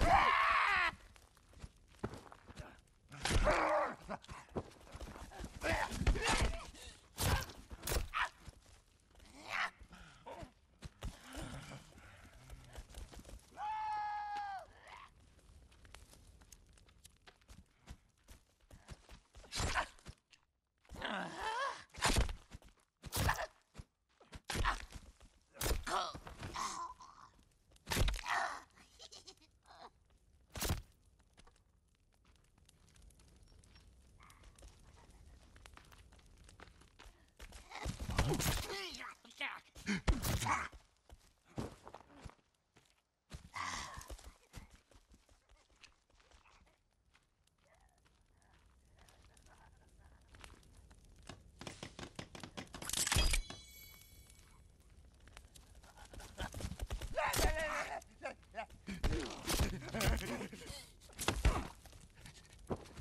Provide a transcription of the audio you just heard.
Ah!